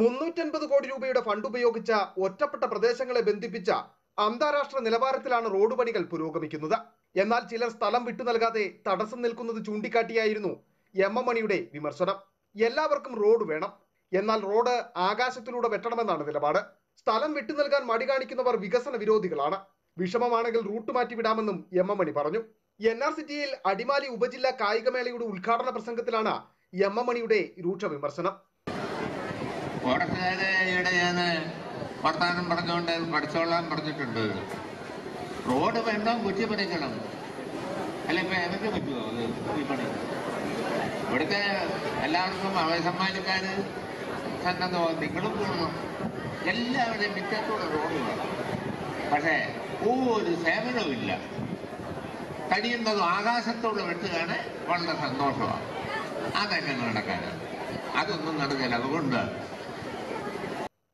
മുന്നൂറ്റൻപത് കോടി രൂപയുടെ ഫണ്ട് ഉപയോഗിച്ച ഒറ്റപ്പെട്ട പ്രദേശങ്ങളെ ബന്ധിപ്പിച്ച അന്താരാഷ്ട്ര നിലവാരത്തിലാണ് റോഡ് പണികൾ പുരോഗമിക്കുന്നത്. എന്നാൽ ചിലർ സ്ഥലം വിട്ടു നൽകാതെ തടസ്സം നിൽക്കുന്നത് ചൂണ്ടിക്കാട്ടിയായിരുന്നു എം എം മണിയുടെ വിമർശനം. എല്ലാവർക്കും റോഡ് വേണം. എന്നാൽ റോഡ് ആകാശത്തിലൂടെ വെട്ടണമെന്നാണ് നിലപാട്. സ്ഥലം വിട്ടു നൽകാൻ മടി കാണിക്കുന്നവർ വികസന വിരോധികളാണ്. വിഷമമാണെങ്കിൽ റൂട്ട് മാറ്റിവിടാമെന്നും എം എം മണി പറഞ്ഞു. എൻ ആർ സിറ്റിയിൽ അടിമാലി ഉപജില്ലാ കായികമേളയുടെ ഉദ്ഘാടന പ്രസംഗത്തിലാണ് എം എം മണിയുടെ രൂക്ഷ വിമർശനം. കോടക്കാരെ ഈയിടെ ഞാൻ വർത്താനം പറഞ്ഞുകൊണ്ട് പഠിച്ചോളാൻ പറഞ്ഞിട്ടുണ്ട്? റോഡ് വേണ്ട കുറ്റി പണിക്കണം അല്ല ഇപ്പൊ ഏതൊക്കെ പറ്റുമോ അത് ഇവിടുത്തെ എല്ലാവർക്കും അവസമ്മാനിക്കാര് സന്നദ്ധ നിങ്ങളും കൂടണം എല്ലാവരുടെയും മിറ്റത്തൂടെ റോഡ് വേണം. പക്ഷേ ഒരു സേവനവും ഇല്ല. കഴിയുന്നതും ആകാശത്തോട് വെട്ടുകയാണ് വളരെ സന്തോഷമാണ്. അതെങ്ങനെ നടക്കാനാണ്. അതൊന്നും നടക്കില്ല. അതുകൊണ്ട്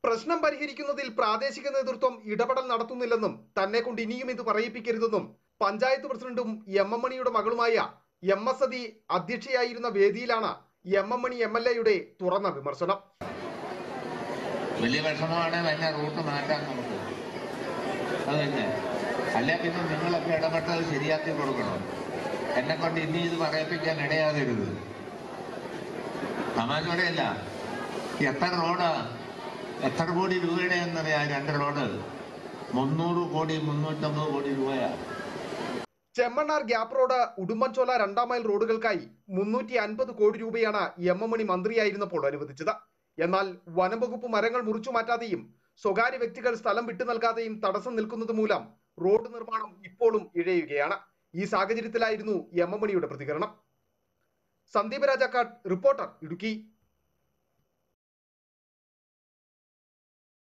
പ്രശ്നം പരിഹരിക്കുന്നതിൽ പ്രാദേശിക നേതൃത്വം ഇടപെടൽ നടത്തുന്നില്ലെന്നും തന്നെ കൊണ്ട് ഇനിയും ഇത് പറയിപ്പിക്കരുതെന്നും പഞ്ചായത്ത് പ്രസിഡന്റും എം എം മണിയുടെ മകളുമായ എം എസ് സതി അധ്യക്ഷയായിരുന്ന വേദിയിലാണ് M M Mani M L എയുടെ തുറന്ന വിമർശനം. വലിയ വിഷമമാണ് തന്നെ റൂട്ട് മാറ്റാൻ നമുക്ക്. അത് തന്നെ പിന്നെ നിങ്ങളൊക്കെ ഇടപെട്ടത് ശരിയാക്കി കൊടുക്കണം. എന്നെ കൊണ്ട് ഇനി ഇത് പറയിപ്പിക്കാൻ ഇടയാകരുത്. തമാശോടെയല്ല എത്ര റോഡാ? എത്ര കോടി രൂപയുടെ എന്നറിയാം രണ്ട് റോഡ്. മുന്നൂറ് കോടി മുന്നൂറ്റമ്പത് കോടി രൂപയാണ്. ചെമ്മണ്ണാർ ഗ്യാപ് റോഡ് ഉടുമ്പൻചോല രണ്ടാം മൈൽ റോഡുകൾക്കായി മുന്നൂറ്റി അൻപത് കോടി രൂപയാണ് എം എം മണി മന്ത്രിയായിരുന്നപ്പോൾ അനുവദിച്ചത്. എന്നാൽ വനംവകുപ്പ് മരങ്ങൾ മുറിച്ചു മാറ്റാതെയും സ്വകാര്യ വ്യക്തികൾ സ്ഥലം വിട്ടു നൽകാതെയും തടസ്സം നിൽക്കുന്നത് മൂലം റോഡ് നിർമ്മാണം ഇപ്പോഴും ഇഴയുകയാണ്. ഈ സാഹചര്യത്തിലായിരുന്നു എം എം മണിയുടെ പ്രതികരണം. സന്ദീപ് രാജാക്കാട് റിപ്പോർട്ടർ ഇടുക്കി.